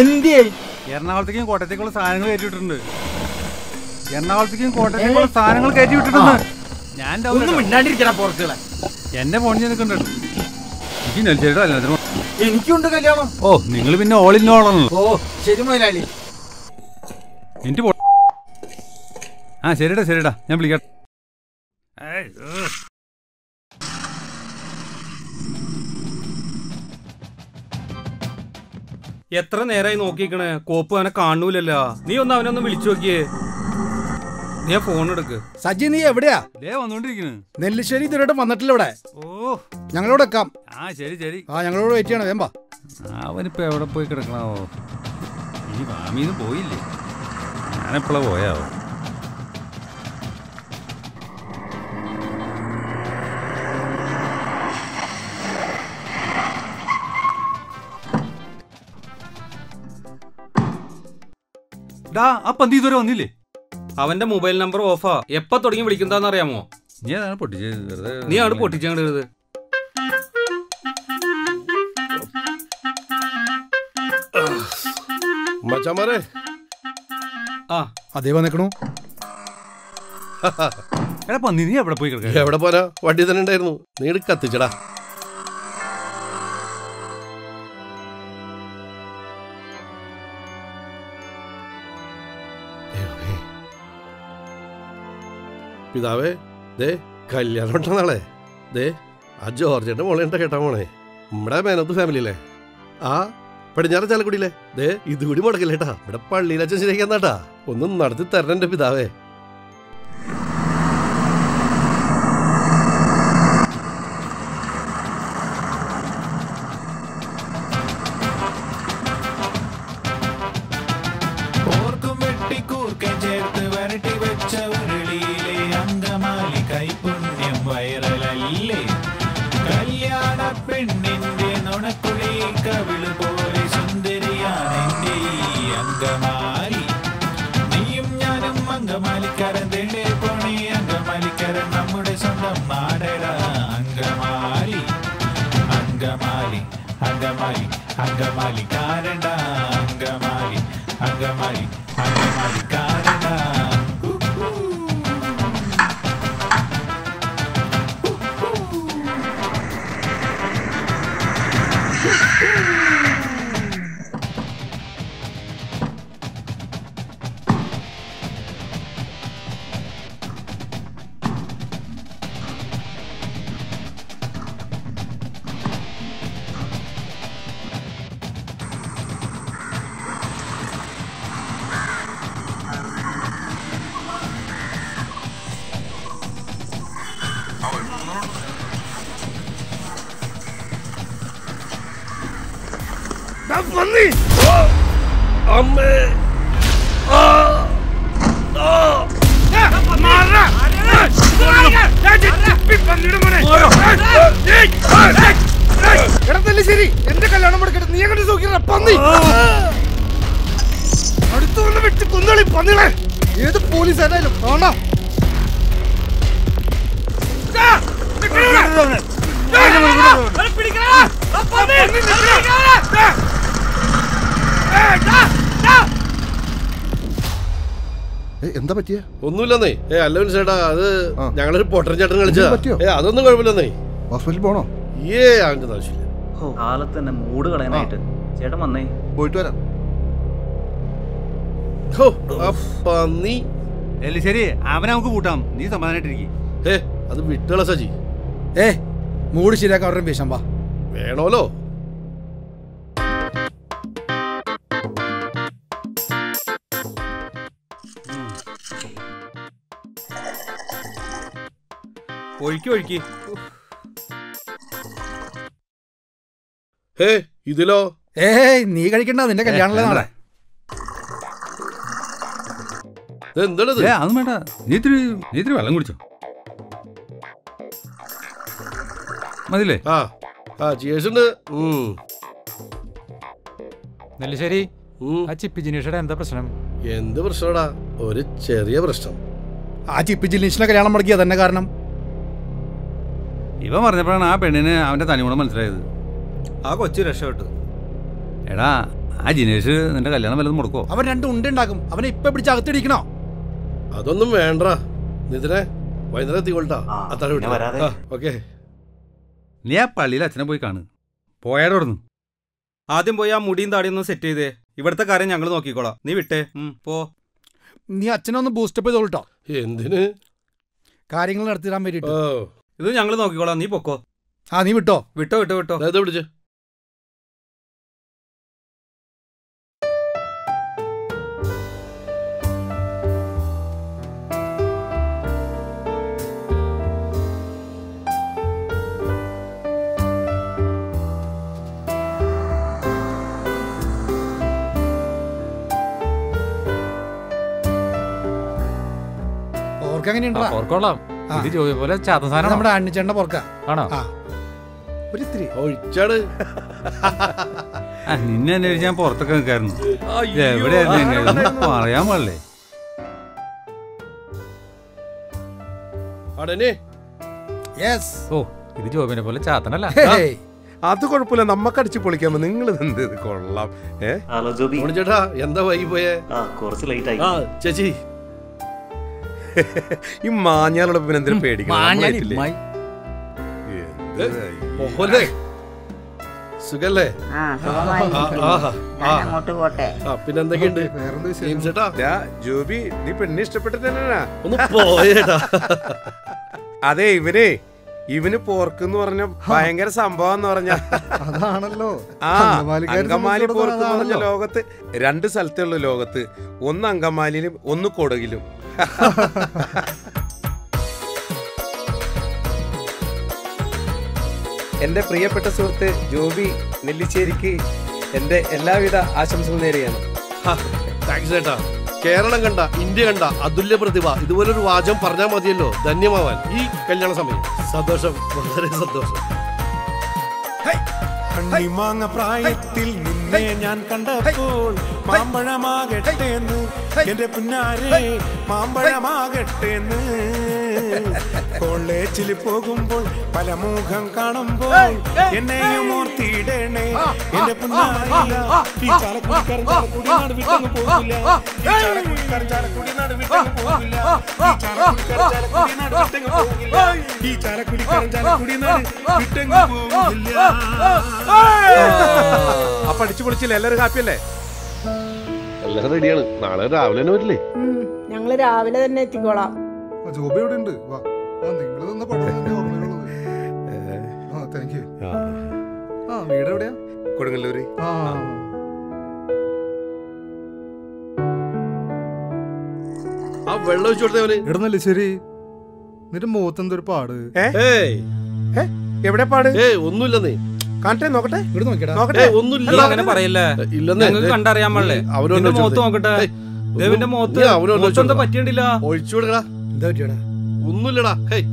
എന്തേ എറണാകുളത്തേക്കും കോട്ടയത്തേക്കുള്ള സാധനങ്ങൾ കയറ്റിവിട്ടിട്ടുണ്ട് എറണാകുളത്തേക്കും കോട്ടയത്തേക്കുള്ള സാധനങ്ങൾ കയറ്റി വിട്ടിട്ടുണ്ട് ഞാൻ ഒന്നും ഉണ്ടാവില്ല. മിണ്ടാണ്ടിരിക്കണ പുറത്തുകളെ എന്റെ ഫോണിൽ നിൽക്കുന്നുണ്ട്. എനിക്ക് നെൽച്ചേട്ടാ എനിക്കുണ്ട് കല്യാണം. ഓ നിങ്ങൾ പിന്നെ ഓൾ ഇൻ ഓൾ ആണല്ലോ. ഓ ശരി മുതലാളി. എനിക്ക് പോ ആ ശരിടാ ശരിടാ ഞാൻ വിളിക്കാം. എത്ര നേരമായി നോക്കിക്കണ് കോപ്പ് അവനെ കാണൂലല്ലോ. നീ ഒന്ന് അവനൊന്ന് വിളിച്ചു നോക്കിയേ. നീ ഫോൺ എടുക്ക്. സജി നീ എവിടെയാ? ദേ വന്നോണ്ടിരിക്കുന്നു നെല്ലിശ്ശേരി ഇതുവരെ വന്നിട്ടില്ല ഇവിടെ. ഓ. ഞങ്ങളോട് എക്കാം ആ ശരി ശരി. ആ ഞങ്ങളോട് വെയിറ്റ് ചെയ്യണം. വേമ്പാ അവനിപ്പോ എവിടെ പോയി കിടക്കണോ ഈ വാമീന്ന് പോയില്ലേ? ഞാനെപ്പോഴാ പോയാവോ? ഡാ ആ പന്തി ഇതുവരെ വന്നില്ലേ? അവന്റെ മൊബൈൽ നമ്പർ ഓഫാ. എപ്പ തുടങ്ങി വിളിക്കുന്നതാന്ന് അറിയാമോ നീ അതാണ് പൊട്ടിച്ചത് വെറുതെ നീ അവിടെ പൊട്ടിച്ചത് മച്ചാമാരെ. ആ. അതേ വന്നിക്കണു. എടാ പന്നി നീ എവിടെ പോയി കിടക്കാം എവിടെ പോരാ? വണ്ടി തന്നെ ഉണ്ടായിരുന്നു. നീ ഇട് കത്തിച്ചടാ. പിതാവേ ദേ കല്യാണം ഉണ്ടോ നാളെ ദേ ആ ജോർജന്റെ മോളെ ഉണ്ടോ കേട്ടാ മോളെ? നമ്മുടെ മേനത്ത് ഫാമിലി അല്ലേ ആ പടിഞ്ഞാറ് ചാലക്കുടിയില്ലേ ദേ ഇതുകൂടി മുടക്കില്ലേട്ടാ. ഇവിടെ പള്ളിയിലച്ഛൻ ശരിയാക്കാന്നാട്ടാ ഒന്നും നടത്തി തരണം പിതാവേ. വൈറലല്ലേ കല്യാണ പെണ്ണിന്റെ നുണക്കുളി കവിൾ പോലെ സുന്ദരിയാണെന്റെ ഈ അങ്കമാലി. നീയും ഞാനും അങ്കമാലിക്കാരൻ തേണ്ടേ പോണേ അങ്കമാലിക്കാരൻ നമ്മുടെ സ്വന്തം നാടര അങ്കമാലി. അങ്കമാലി അങ്കമാലി അങ്കമാലി അമ്മേ ശരി എന്റെ കല്യാണം മുടക്കട്ടെ നീ അങ്ങോട്ട് സൂക്കിറ പന്നി അടുത്തു വന്ന് വെച്ച് കുന്നളി പന്നികളെ ഏത് പോലീസ് ആയാലും കാണാം എന്താ പറ്റിയ? ഒന്നുമില്ലെന്നേ. ഏ അല്ല ചേട്ടാ അത്. ഞങ്ങളൊരു പൊട്ടൻ ചേട്ടൻ കളിച്ചാ പറ്റിയോ? ഏ അതൊന്നും കുഴപ്പമില്ലെന്നേ. ഹോസ്പിറ്റലിൽ പോണോ? ഏ അതിന്റെ ആവശ്യമില്ല. കാലത്ത് തന്നെ മൂട് കളയാനായിട്ട്. ചേട്ടൻ വന്നേ. പോയിട്ട് വരാം. പന്നി അവനെ നമുക്ക് കൂട്ടാം. നീ സമാധാനായിട്ടിരിക്കും. ഏ അത് വിട്ടുകള സജി. ഏ മൂട് ശരിയാക്കാൻ അവരുടെ വേണോലോ? ഒഴുക്കി ഒഴുക്കി. ഹേ ഇതിലോ? ഏ നീ കഴിക്കണ്ട നിന്റെ കല്യാണല്ലേ നാളെ എന്താണിത്? ഏ അതൊന്നും വേണ്ട. നീ ഇത്തിരി നീ ഇത്തിരി വെള്ളം കുടിച്ചോ. മതില്ലേ ആ ആ ചേഴ്സുണ്ട് ഉം, നെല്ലിശ്ശേരി. ആ ചിപ്പി ജിനീഷയുടെ എന്താ പ്രശ്നം? എന്ത് പ്രശ്നടാ ഒരു ചെറിയ പ്രശ്നം. ആ ചിപ്പി ജിനീഷിനെ കല്യാണം മുടക്കിയ തന്നെ കാരണം? ഇവ പറഞ്ഞപ്പോഴാണ് ആ പെണ്ണിന് അവന്റെ തനിഗുണം മനസ്സിലായത്. ആ കൊച്ചു രക്ഷപ്പെട്ടു. എടാ ആ ജിനേഷ് നിന്റെ കല്യാണം വല്ലതും മുടക്കോ അവൻ രണ്ട് ഉണ്ടുണ്ടാക്കും അവനെ ഇപ്പൊ പിടിച്ച് അകത്തിടിക്കണോ? അതൊന്നും വേണ്ട നിതിനെ വൈകുന്നേരം എത്തിക്കൊള്ളട്ടാ. ആ, വരാതെ. ഓക്കെ. നീ ആ പള്ളിയിൽ അച്ഛനെ പോയി കാണു. പോയാടെ ആദ്യം പോയി ആ മുടിയും താടിയൊന്നും ഒന്ന് സെറ്റ് ചെയ്തേ. ഇവിടുത്തെ കാര്യം ഞങ്ങൾ നോക്കിക്കോളാം. നീ വിട്ടേ. പോ. നീ അച്ഛനെ ഒന്ന് ബൂസ്റ്റപ്പ് ചെയ്തോളട്ടോ. എന്തിന്? കാര്യങ്ങൾ നടത്തിടാൻ വേണ്ടിട്ട് ഓ. ഇത് ഞങ്ങൾ നോക്കിക്കോളാം. നീ പൊക്കോ. ആ നീ വിട്ടോ. വിട്ടോ വിട്ടോ വിട്ടോ. ഇത് പിടിച്ച്. ഓർക്ക് ഓർക്കോളാം. ഇത് ചോദ്യം പോലെ ചാത്ത അത് സാധനം നമ്മുടെ അണ്ണിച്ചേണ്ട പൊറക്ക. ആണോ? ഒരു ഇത്തിരി ഒഴിച്ചാട് നിന്നെ അന്വേഷിച്ച് ഞാൻ പുറത്തൊക്കെ നിൽക്കായിരുന്നു. എവിടെയായിരുന്നു എന്നെ? പറയാൻ പാടില്ലേ? ഓ ഇത് ജോബിനെ പോലെ ചാത്തനല്ല. അത് കുഴപ്പമില്ല നമ്മക്ക് അടിച്ച് പൊളിക്കാമോ? നിങ്ങൾ എന്ത് കൊള്ളാം ഏ? ഹലോ ജോബി. ചേട്ടാ എന്താ വൈകി പോയേ? കുറച്ച് ലേറ്റ് ആയി. ആ ചേച്ചി. ഈ മാഞ്ഞാലുള്ള പിന്നെ എന്തിനും ഓഹോലെ. സുഖല്ലേ? ആ സുഖമായി ആ, ആ. അങ്ങോട്ട് പോട്ടെ. ആ പിന്നെ എന്തൊക്കെയുണ്ട്? വേറെന്ത് വിശേഷം? ജെയിംസ് ജോബി നീ പെണ്ണി ഇഷ്ടപ്പെട്ടിട്ട് ഒന്ന് പോയേട്ടാ അതെ ഇവനെ ഇവന് പോർക്കെന്ന് പറഞ്ഞ ഭയങ്കര സംഭവം എന്ന് പറഞ്ഞ. അതാണല്ലോ. ആ അങ്കമാലി പോർക്ക് എന്ന് പറഞ്ഞ. ലോകത്ത് രണ്ട് സ്ഥലത്തുള്ള ഉള്ളൂ ലോകത്ത്. ഒന്ന് അങ്കമാലിയിലും ഒന്ന് കൊടകിലും. എന്റെ പ്രിയപ്പെട്ട സുഹൃത്ത് ജോബി നെല്ലിച്ചേരിക്ക് എന്റെ എല്ലാവിധ ആശംസകളും നേരെയാണ് താങ്ക്സ് ചേട്ടാ. കേരളം കണ്ട ഇന്ത്യ കണ്ട അതുല്യ പ്രതിഭ ഇതുപോലൊരു വാചകം പറഞ്ഞാൽ മതിയല്ലോ. ധന്യമാവാൻ. ഈ കല്യാണ സമയം. സന്തോഷം വളരെ സന്തോഷം. കണ്ണിമാങ്ങ പ്രായത്തിൽ നിന്നെ ഞാൻ കണ്ടപ്പോൾ മാമ്പഴമാകട്ടേന്ന് എന്റെ പുന്നാരെ മാമ്പഴമാകട്ടേന്ന് കോളേജിൽ പോകുമ്പോൾ പല മുഖം കാണുമ്പോൾ എന്നെയും ഓർത്തിയിടണേ എന്റെ പുന്നാരില്ല ഈ ചാലക്കുടി നാട് വിട്ടങ്ങ് പോകില്ല ഈ ചാലക്കുടി നാട് വിട്ടങ്ങ് പോകില്ല ഈ ചാലക്കുടി നാട് വിട്ടങ്ങ് പോകില്ല ഈ ചാലക്കുടിക്കാരൻ ചാലക്കുടി നാട് വിട്ടങ്ങ് പോകില്ല അപ്പൊ അടിച്ചു പൊളിച്ചില്ല എല്ലാവരും ഹാപ്പിയല്ലേ എല്ലാം റെഡിയാണ്. നാളെ രാവിലെ തന്നെ വരില്ലേ? ഞങ്ങൾ രാവിലെ തന്നെ എത്തിക്കോളാം. ജോബി ഇവിടെ ഉണ്ട് വാ നിങ്ങൾ തന്ന ആ താങ്ക് യു ആ. വീട് എവിടെയാ കൊടുങ്ങല്ലൂര്. ആ. ആ വെള്ളം ഒഴിച്ചു കൊടുത്തവന് ഇടുന്നല്ലേ ശരി നിന്റെ മുഖത്ത് എന്തൊരു പാട് ഏയ്. എവിടെ പാട്? ഏയ് ഒന്നുമില്ലെന്നേ. നോക്കട്ടെ. ഇവിടെ നോക്കിയടാ. നോക്കട്ടെ. ഒന്നുമില്ല അങ്ങനെ പറയല്ലേ. ഇല്ലെന്നേ ഞങ്ങൾക്ക് കണ്ടറിയാൻ പാടില്ലേ? അവനോട് നിന്റെ മുഖത്ത് നോക്കട്ടെ. ദേവിന്റെ മുഖത്ത് അവനോട് എന്താ പറ്റിയിട്ടില്ല? ഒഴിച്ചു കൊടുക്കടാ എന്താ പറ്റിയടാ? ഒന്നുമില്ലടാ. ഹേയ്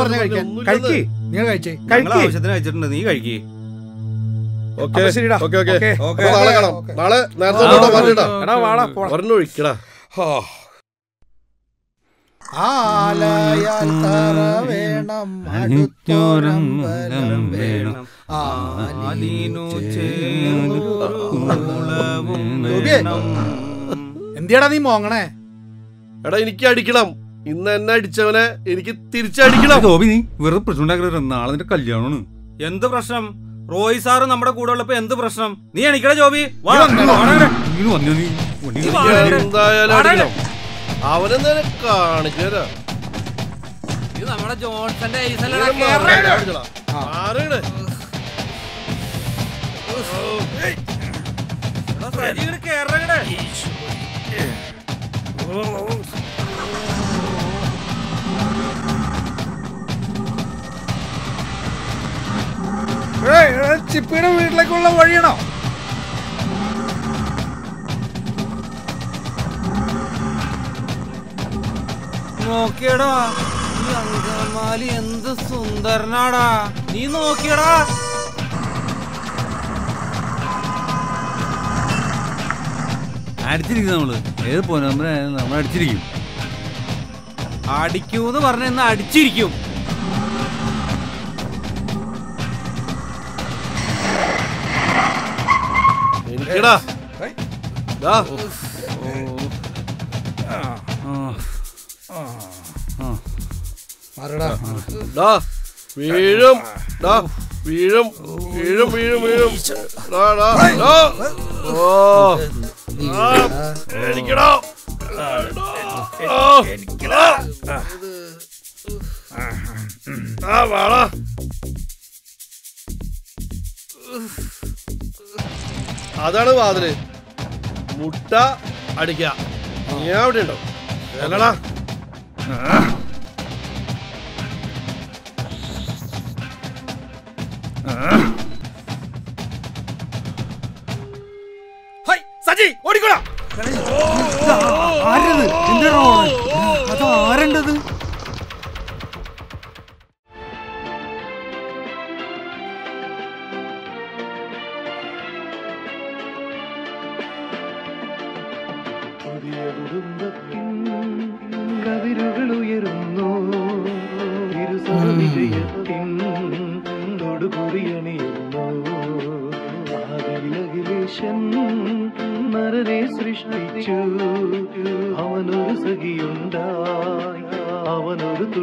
പറഞ്ഞ കഴിക്കാൻ. ഒന്നുമില്ലെന്ന്. കഴിക്ക്. നിങ്ങൾ കഴിച്ചേ. ഞങ്ങൾ കഴിക്ക്. ആവശ്യത്തിന് കഴിച്ചിട്ടുണ്ട്. നീ കഴിക്കേ. ഓക്കേ അപ്പൊ ശരിടാ. Okay okay. ഓക്കേ. അപ്പൊ നാളെ കാണാം. നാളെ നേരത്തെ പറഞ്ഞിട്ടാ? ഒഴിക്കടാ. ഹോ. ആലയാൽ തറ വേണം അടുത്തോരമ്പലം വേണം. ആലീനു ചേർന്നൊരു കുളവും വേണം. എന്തിയാടാ നീ മോങ്ങണേ? എടാ എനിക്ക് അടിക്കണം. ഇന്ന് എന്നെ അടിച്ചവനെ എനിക്ക് തിരിച്ചടിക്കണം. ഗോപി നീ വെറുതെ പ്രശ്നം നാളെ നിന്റെ കല്യാണമാണ്. എന്ത് പ്രശ്നം? റോയ് സാറ് നമ്മുടെ കൂടെ ഉള്ളപ്പോ എന്ത് പ്രശ്നം? നീ എണിക്കട ജോബി. എന്തായാലും വാടാ. കാണിച്ചു ഇത് നമ്മുടെ ജോൺസന്റെ ചിപ്പിയുടെ വീട്ടിലേക്കുള്ള വഴിയാണോ? നോക്കിയടാ. ഈ അങ്കമാലി എന്ത് സുന്ദരനാടാ. നീ നോക്കിയടാ. അടിച്ചിരിക്കും നമ്മൾ. ഏത് പോലും നമ്മൾ അടിച്ചിരിക്കും. അടിക്കൂന്ന് പറഞ്ഞ ഇന്ന് അടിച്ചിരിക്കും. ഇരിക്കടാ ഡാ വീഴും. ഡാ വീഴും വീഴും വീഴും വീഴും. ഡാ ഡാ ഡാ ഓ. ആ, വാടാ. അതാണ് വാതിൽ. മുട്ട അടിക്ക നീ അവിടെ ഉണ്ടോ അല്ലടാ ആരത്? എന്റെ അത് ആരണ്ടത്? പുതിയ കുടുംബത്തിൻ കതിരുകളുയരുന്നു ഉയരുന്നു. തൊടുകുറിയണിയുന്നു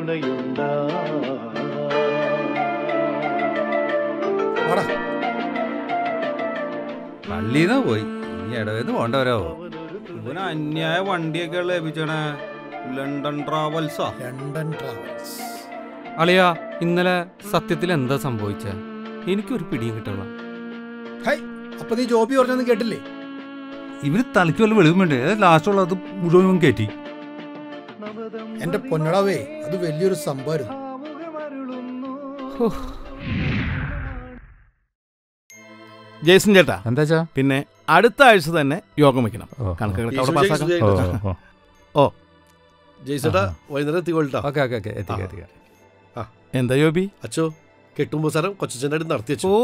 അവനൊരു തുണയുണ്ടായി പള്ളിന്നാ പോയി. ഈ ഇടവേന്ന് പോണ്ടവരോ ഇവന് അന്യായ വണ്ടിയൊക്കെ ലഭിച്ചണേ ലണ്ടൻ ട്രാവൽസാ. London travels. അളിയ ഇന്നലെ സത്യത്തിൽ എന്താ സംഭവിച്ച? എനിക്കൊരു പിടിയും കിട്ടണം അപ്പൊ നീ ജോബി പറഞ്ഞൊന്നും കേട്ടില്ലേ? ഇവർ തലയ്ക്ക് വല്ല വെളിവും വേണ്ടേ? ലാസ്റ്റ് ഉള്ളത് മുഴുവൻ കയറ്റി എന്റെ പൊന്നടാവേ അത് വലിയൊരു സംഭവം ജേസൻ ചേട്ടാ എന്താ പിന്നെ അടുത്ത ആഴ്ച തന്നെ യോഗം വെക്കണം. ഓ, കണക്കുകളൊക്കെ അവിടെ പാസ്സാക്കാം. ഓ ജയിച്ചേട്ടാ വൈകുന്നേരം തികോൾട്ടാ ഓക്കെ ഓക്കെ ഓക്കെ എത്തിക്കാം എത്തിക്കാം. എന്താ യോബി? അച്ചോ കെട്ടുമ്പസാരം കൊച്ചച്ഛന്റെ അടുത്ത് നടത്തി വെച്ചു. ഓ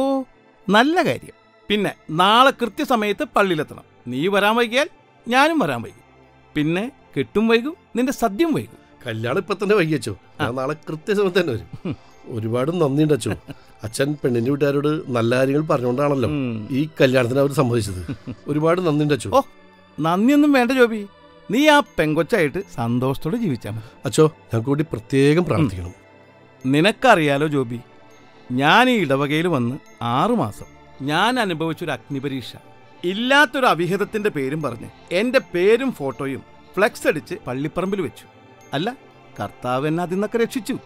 നല്ല കാര്യം. പിന്നെ നാളെ കൃത്യസമയത്ത് പള്ളിയിലെത്തണം. നീ വരാൻ വൈകിയാൽ ഞാനും വരാൻ വൈകി. പിന്നെ കെട്ടും വൈകും നിന്റെ സദ്യം വൈകും. കല്യാണം ഇപ്പൊ തന്നെ വൈകിയച്ചോ. ഞാൻ നാളെ കൃത്യസമയത്ത് തന്നെ വരും. ഒരുപാട് നന്ദി അച്ചോ അച്ഛൻ പെണ്ണിന്റെ വീട്ടുകാരോട് നല്ല കാര്യങ്ങൾ പറഞ്ഞുകൊണ്ടാണല്ലോ ഈ കല്യാണത്തിന് അവർ സമ്മതിച്ചത്. ഒരുപാട് നന്ദി അച്ചോ ഓ നന്ദിയൊന്നും വേണ്ട ജോബി. നീ ആ പെങ്കൊച്ചായിട്ട് സന്തോഷത്തോടെ ജീവിച്ചാൽ മതി. അച്ചോ ഞങ്ങൾക്ക് വേണ്ടി പ്രത്യേകം പ്രാർത്ഥിക്കണം. നിനക്കറിയാലോ ജോബി ഞാൻ ഈ ഇടവകയിൽ വന്ന് ആറുമാസം ഞാൻ അനുഭവിച്ചൊരു അഗ്നിപരീക്ഷ ഇല്ലാത്തൊരു അവിഹിതത്തിന്റെ പേരും പറഞ്ഞ് എന്റെ പേരും ഫോട്ടോയും ഫ്ലെക്സ് അടിച്ച് പള്ളിപ്പറമ്പിൽ വെച്ചു. അല്ല കർത്താവ് എന്നെ അതിൽ നിന്നൊക്കെ രക്ഷിച്ചു.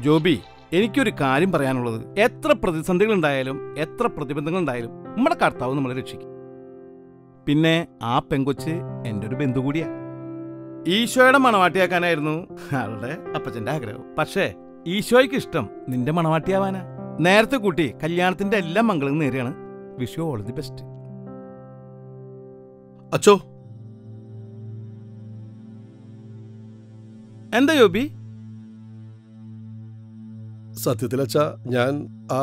ജോബി എനിക്കൊരു കാര്യം പറയാനുള്ളത്. എത്ര പ്രതിസന്ധികൾ ഉണ്ടായാലും എത്ര പ്രതിബന്ധങ്ങൾ ഉണ്ടായാലും നമ്മുടെ കർത്താവ് നമ്മളെ രക്ഷിക്കും. പിന്നെ ആ പെങ്കൊച്ച് എന്റെ ഒരു ബന്ധു കൂടിയാ. ഈശോയുടെ മണവാട്ടിയാക്കാനായിരുന്നു അവളുടെ അപ്പച്ചന്റെ ആഗ്രഹം. പക്ഷേ ഈശോയ്ക്ക് ഇഷ്ടം നിന്റെ മണവാട്ടിയാവാനാ. നേരത്തെ കൂട്ടി കല്യാണത്തിന്റെ എല്ലാ മംഗളും നേരെയാണ് വിഷു ഓൾ ദി ബെസ്റ്റ് അച്ചോ എന്താ യോബി സത്യത്തിൽ അച്ഛാ ഞാൻ ആ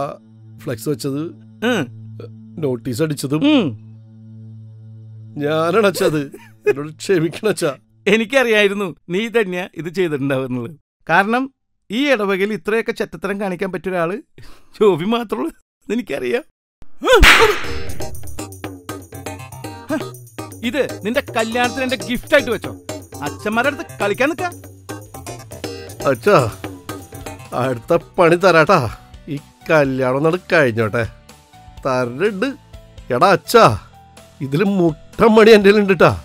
ഫ്ലെക്സ് വെച്ചത് നോട്ടീസ് അടിച്ചതും ഞാനാണ് അച്ഛാ അത്. എന്നോട് ക്ഷമിക്കണം അച്ഛാ. എനിക്കറിയായിരുന്നു നീ തന്നെയാ ഇത് ചെയ്തിട്ടുണ്ടാവുന്നത്. കാരണം ഈ ഇടവകയിൽ ഇത്രയൊക്കെ ചെറ്റത്തരം കാണിക്കാൻ പറ്റിയ ഒരാൾ ജോബി മാത്രമുള്ളൂ എനിക്കറിയാം. ഇത് നിന്റെ കല്യാണത്തിന് എന്റെ ഗിഫ്റ്റ് ആയിട്ട് വെച്ചോ. അച്ഛന്മാരുടെ അടുത്ത് കളിക്കാൻ നിൽക്കാം. അച്ഛാ അടുത്ത പണി തരാട്ടാ. ഈ കല്യാണം നട കഴിഞ്ഞോട്ടെ. തരണ്ട്. എടാ അച്ഛാ ഇതിൽ മുട്ട മണി എന്റെ ഉണ്ട് ട്ടാ.